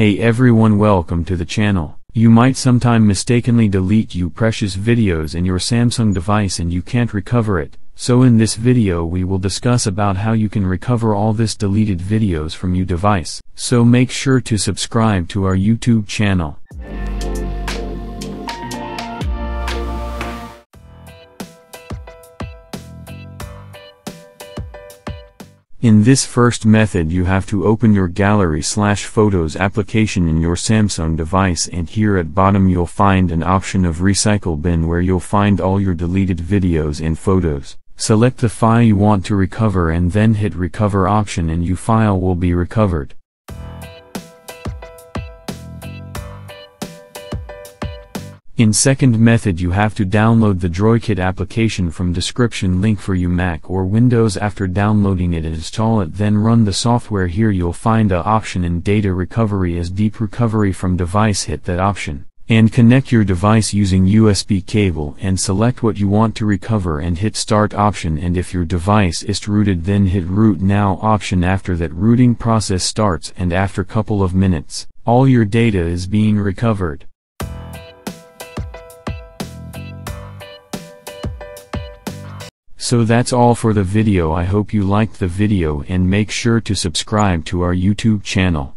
Hey everyone welcome to the channel. You might sometime mistakenly delete you precious videos in your Samsung device and you can't recover it. So in this video we will discuss about how you can recover all this deleted videos from your device. So make sure to subscribe to our YouTube channel. In this first method you have to open your gallery slash photos application in your Samsung device and here at bottom you'll find an option of recycle bin where you'll find all your deleted videos and photos. Select the file you want to recover and then hit recover option and your file will be recovered. In second method you have to download the DroidKit application from description link for you Mac or Windows. After downloading it install it then run the software. Here you'll find a option in data recovery as deep recovery from device hit that option and connect your device using USB cable and select what you want to recover and hit start option. And if your device is rooted then hit root now option. After that rooting process starts and after couple of minutes all your data is being recovered. So that's all for the video I hope you liked the video and make sure to subscribe to our YouTube channel.